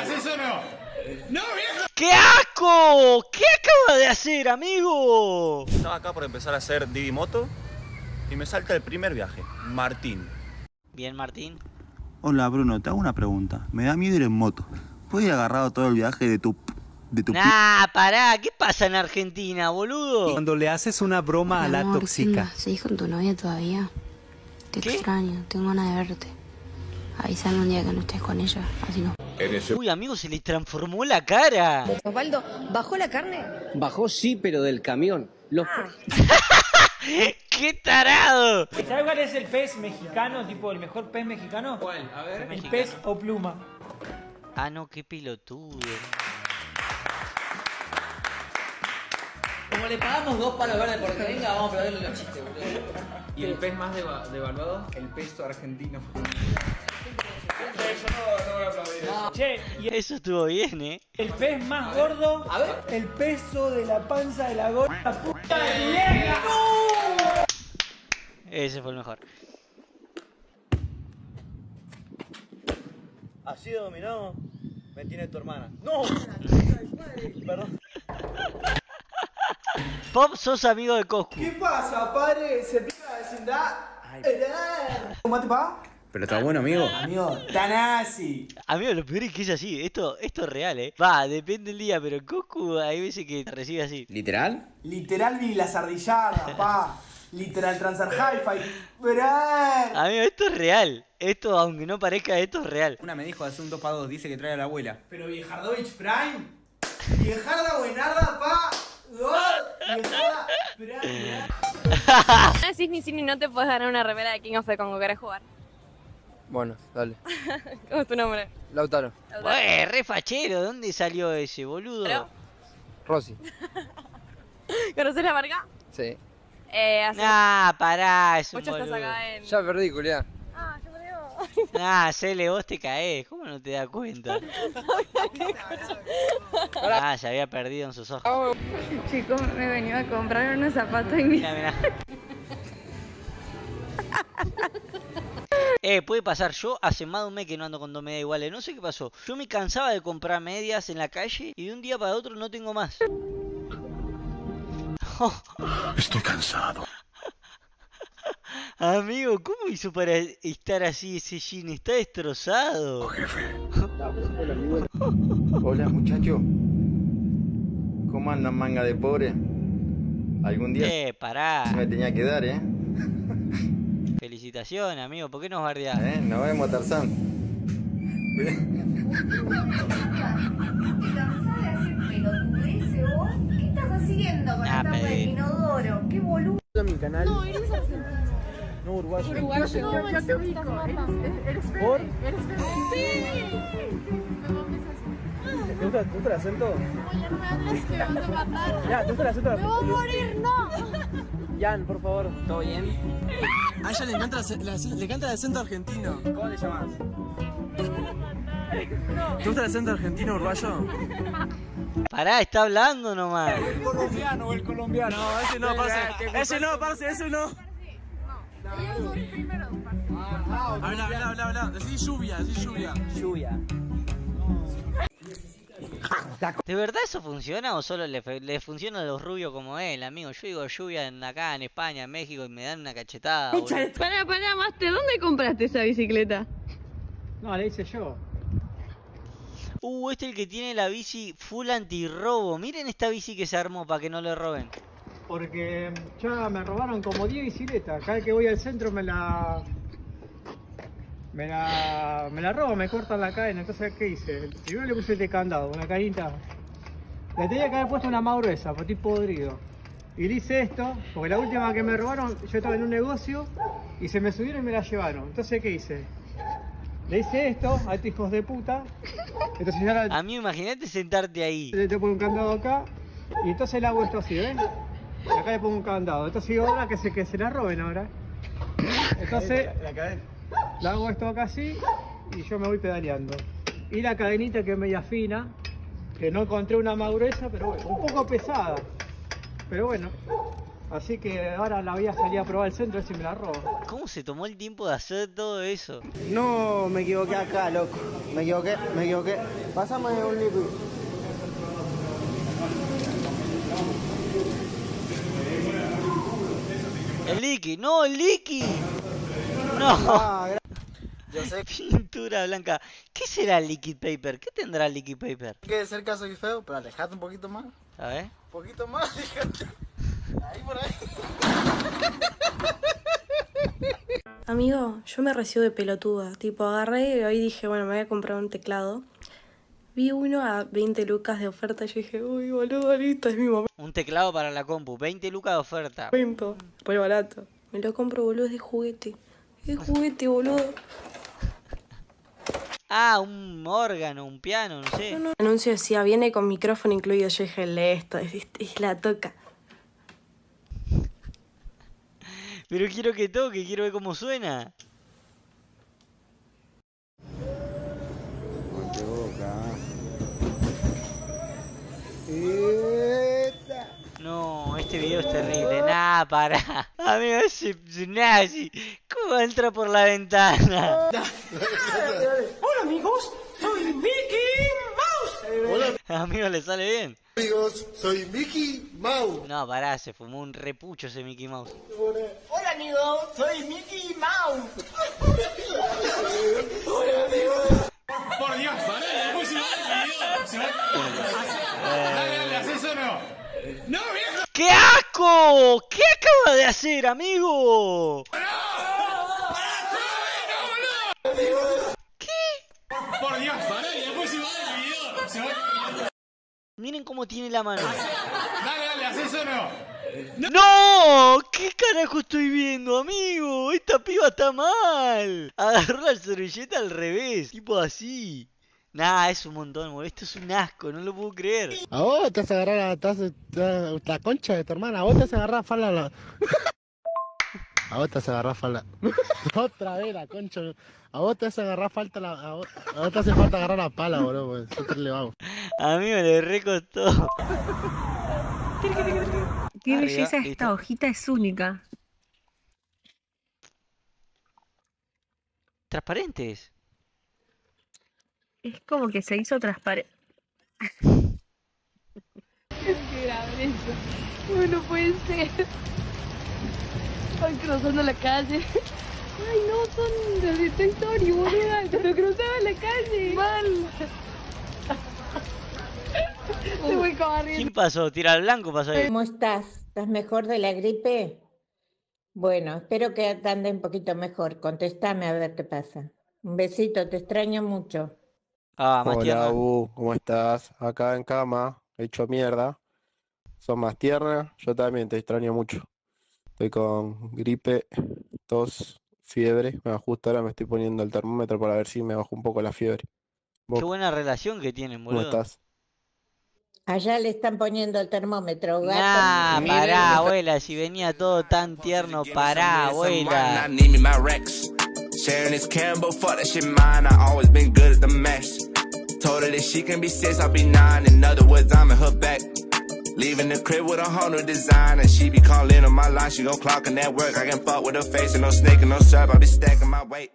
¿Haces o no? ¡No, viejo! ¡Qué asco! ¿Qué acaba de hacer, amigo? Estaba acá por empezar a hacer Didi Moto y me salta el primer viaje. Martín. Bien, Martín. Hola Bruno, te hago una pregunta. Me da miedo ir en moto. ¿Puedes ir agarrado todo el viaje de tu... de tu... Nah, pará, ¿qué pasa en Argentina, boludo? Cuando le haces una broma a la Amor, tóxica. ¿Seguís con tu novia todavía? Te ¿Qué? extraño, tengo ganas de verte. Avísame un día que no estés con ella, así no. Uy, amigo, se le transformó la cara. Osvaldo, ¿bajó la carne? Bajó sí, pero del camión. Los ¡Qué tarado! ¿Sabes cuál es el pez mexicano? Tipo, el mejor pez mexicano. ¿Cuál? A ver. El pez o pluma. Ah, no, qué pelotudo. Como le pagamos dos palos verdes por que venga, vamos a perderle los chistes, boludo. ¿Y el pez más deva- devaluado? El peso argentino. Yo no, no voy a aplaudir eso. Che, y Eso estuvo bien, ¿eh? el pez más gordo. A ver. El peso de la panza de la gorda puta de vieja. Ese fue el mejor. Así de dominado me tiene tu hermana. ¡No! Perdón. Pop, sos amigo de Coscu. pasa, padre? ¿Se pica la vecindad? ¿Cómo te va? Pero está bueno, amigo. Amigo, Tanasi. Amigo, lo peor es que es así. Esto, esto es real, ¿eh? Va, depende del día, pero Coscu hay veces que te recibe así. ¿Literal? Literal vi las ardillardas, pa. Literal Transar Hi-Fi. Verán. Amigo, esto es real. Esto, aunque no parezca, esto es real. Una me dijo hace un 2 para 2, dice que trae a la abuela. Pero Viejardovich Prime. Viejarda buenarda, pa. Gol. Viejarda Prime. No decís ni sí ni no te puedes ganar una remera de King of the Congo. ¿Querés jugar? Bueno, dale. ¿Cómo es tu nombre? Lautaro. Ué, re fachero, ¿de dónde salió ese, boludo? Pero- Rosy. ¿Conoces la marca? Sí. Eh, hace Nah, pará, es un mucho estás boludo. acá en... Ya perdí, culiá. Ah, yo creo. Nah, Cele, vos te caés. ¿Cómo no te das cuenta? Ah, se había perdido en sus ojos. Chicos, me venía a comprar unos zapatos y Mira, mira. Eh, puede pasar. Yo hace más de un mes que no ando con dos medias iguales. No sé qué pasó. Yo me cansaba de comprar medias en la calle y de un día para otro no tengo más. Estoy cansado. Amigo, ¿cómo hizo para estar así ese jean? Está destrozado. Hola muchacho. ¿Cómo andan manga de pobre? Algún día Eh, pará. me tenía que dar, ¿eh? Felicitaciones, amigo. ¿Por qué nos bardeás? ¿Eh? Nos vemos, Tarzán. ¿Qué estás haciendo con Ah, la tapa del pedí. inodoro? ¡Qué boludo! mi canal. No, eres argentino. No, uruguayo. Uruguayo. Yo, yo te ubico. Eres, eres ¿Por? Eres. Sí. ¿Te gusta, te gusta el acento? Ya no me hables que me vas a matar. Ya, ¿te gusta el acento? ¡Me voy a morir! ¡No! Jan, por favor. ¿Todo bien? A ella le encanta, le encanta el acento argentino. ¿Cómo te llamas? ¿Te gusta el acento argentino uruguayo? Pará, está hablando nomás. El colombiano o el colombiano. No, ese no, parce. Ese no, parce, ese no. Primero, parce. Habla, habla, habla, habla. Decí lluvia, decí lluvia. Lluvia. ¿De verdad eso funciona o solo le, le funciona a los rubios como él, amigo? Yo digo lluvia en, acá en España, en México y me dan una cachetada. Pará, pará, Maste, ¿dónde compraste esa bicicleta? No, le hice yo. Uh, este es el que tiene la bici full antirrobo. Miren esta bici que se armó para que no le roben. Porque ya me robaron como 10 bicicletas. Cada vez que voy al centro me la. Me la, me la roban, me cortan la cadena. Entonces, ¿qué hice? Primero le puse este candado, una cadenita. Le tenía que haber puesto una más gruesa, porque estoy podrido. Y le hice esto, porque la última que me robaron, yo estaba en un negocio y se me subieron y me la llevaron. Entonces, ¿qué hice? Le hice esto a estos hijos de puta. Entonces ya la, A mí imagínate sentarte ahí. le pongo un candado acá y entonces le hago esto así, ¿ven? Y acá le pongo un candado. Entonces digo ahora que se, que se la roben ahora. Entonces le hago esto acá así y yo me voy pedaleando. Y la cadenita que es media fina, que no encontré una más gruesa, pero bueno, un poco pesada. Pero bueno, Así que ahora la voy a salir a probar el centro a ver si me la robo. ¿Cómo se tomó el tiempo de hacer todo eso? No, me equivoqué acá, loco. Me equivoqué, me equivoqué. Pásame un líquido. El Liqui, no, el Liqui. No. Ah, Yo sé Pintura blanca. ¿Qué será el liquid paper? ¿Qué tendrá el liquid paper? que de cerca soy feo, pero alejate un poquito más. A ver. Un poquito más, fíjate. Ahí por ahí. Amigo, yo me recibo de pelotuda. Tipo, agarré y hoy dije, bueno, me voy a comprar un teclado. Vi uno a 20 lucas de oferta y yo dije, uy, boludo, listo, es mi momento. Un teclado para la compu. 20 lucas de oferta. Por barato. Me lo compro, boludo, es de juguete. Es de juguete, boludo. Ah, un órgano, un piano, no sé. El anuncio decía, viene con micrófono incluido. Yo dije, lee esto, es, es- es la toca. Pero quiero que toque, quiero ver cómo suena. No, este video es terrible. Nah, para. Amigo, ese es nazi. ¿Cómo va a entrar por la ventana? Hola amigos, soy Mickey Mouse. Amigo, le sale bien. Amigos, soy Mickey Mouse. No, pará, se fumó un repucho ese Mickey Mouse. Hola amigos, soy Mickey Mouse. Por Dios, ¿vale? Después se va va. Dale, dale, ¿haces eso o no? ¡Qué asco! ¿Qué acaba de hacer, amigo? Por Dios, ¿vale? Después se va el video. Se va. Miren cómo tiene la mano. Dale, dale, ¿haces eso no? ¡No! ¿Qué carajo estoy viendo, amigo? Esta piba está mal. Agarró la servilleta al revés, tipo así. Nah, es un montón, boludo. Esto es un asco, no lo puedo creer. A vos te vas a agarrar la, te vas a- te vas a- la concha de tu hermana. A vos te vas a agarrar fala la. A vos te vas a agarrar fala. Otra vez la concha. A vos te vas a agarrar falta la. A vos, a vos te hace falta agarrar la pala, boludo. Pues. Nosotros le vamos. Amigo, le recostó. Qué belleza esta hojita, es única. Transparentes. Es como que se hizo transparente. Qué grave eso. Uy, no puede ser. Ay, cruzando la calle. Ay, no, son de detector y boluda. Pero cruzaba la calle. Mal. Se corriendo. ¿Quién pasó? ¿Tira al blanco pasó ahí? ¿Cómo estás? ¿Estás mejor de la gripe? Bueno, espero que ande un poquito mejor. Contestame a ver qué pasa. Un besito, te extraño mucho. Ah, más Hola, tierna. ¿cómo estás? Acá en cama, hecho mierda. Son más tierna, yo también te extraño mucho. Estoy con gripe, tos, fiebre. Me justo ahora me estoy poniendo el termómetro para ver si me bajó un poco la fiebre. ¿Vos Qué buena relación que tienen, cómo boludo. estás? Allá le están poniendo el termómetro, gato. Nah, pará, abuela. Si venía todo tan tierno, pará, abuela. Sharing this Campbell, fuck that shit mine. I always been good at the mess. Told her that she can be six, I'll be nine. In other words, I'm in her back. Leaving the crib with a whole new design. And she be calling on my line, she gon' clock in that work. I can fuck with her face and no snake and no syrup. I be stacking my weight.